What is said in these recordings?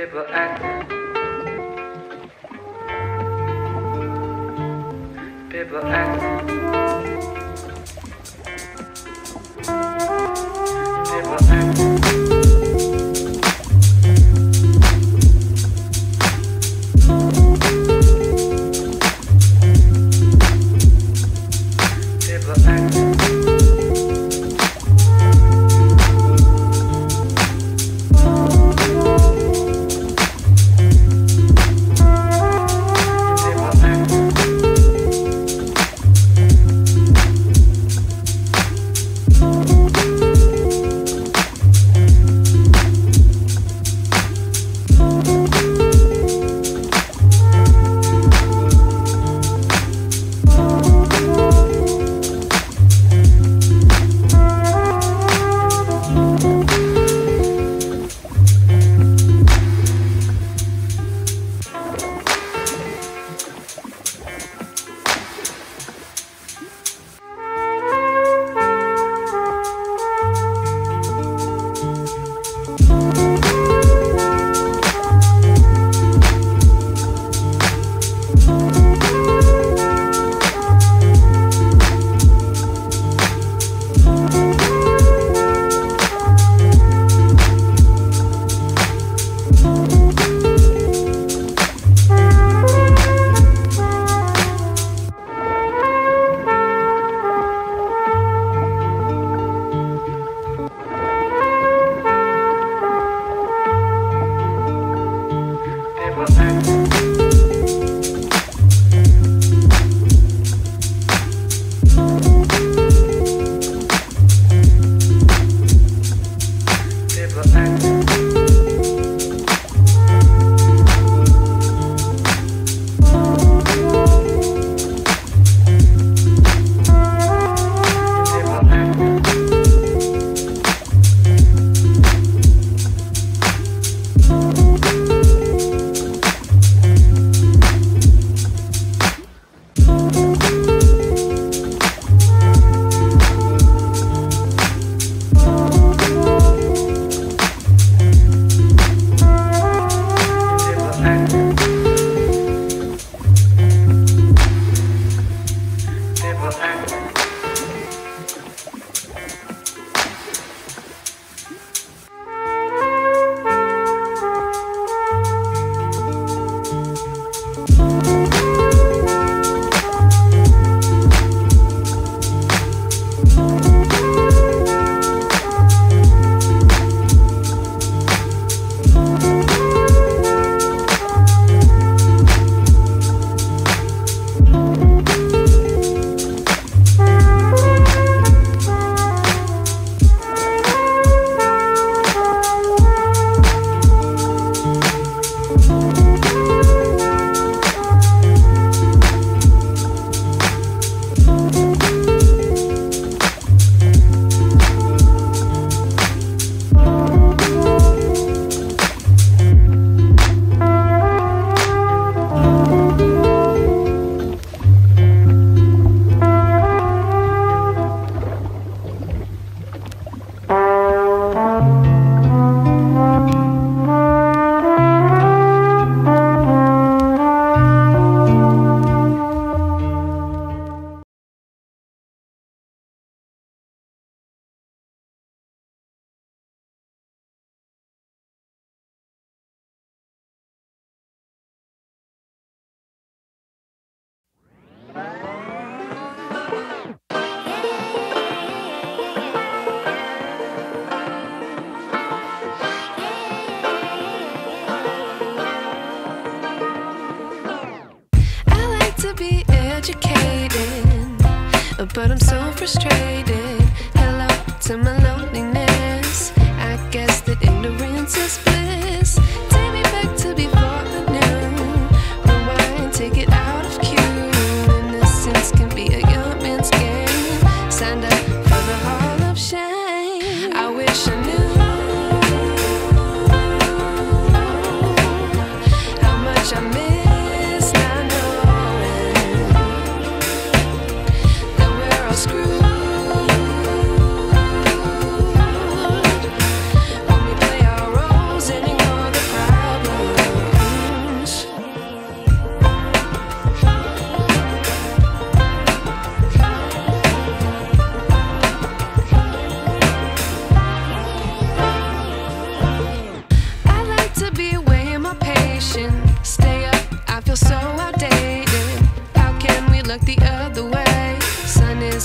People act.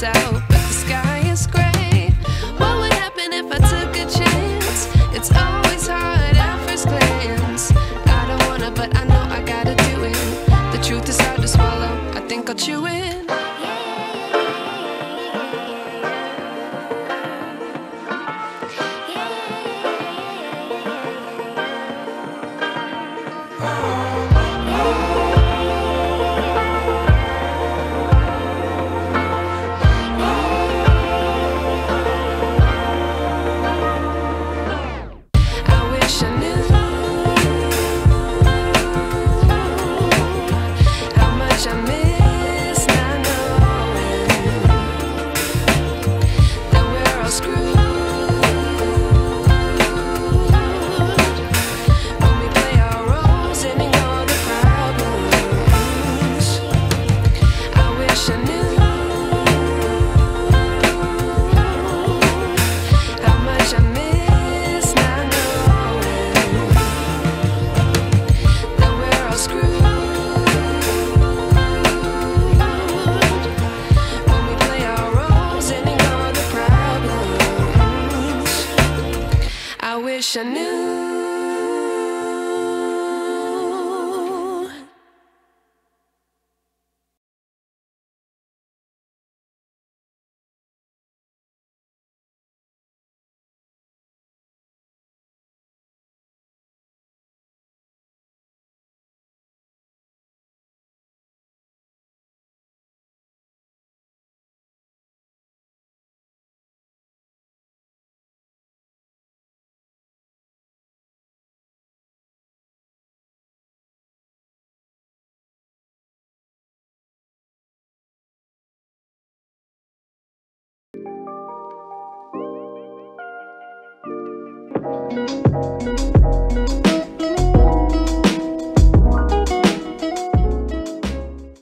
myself.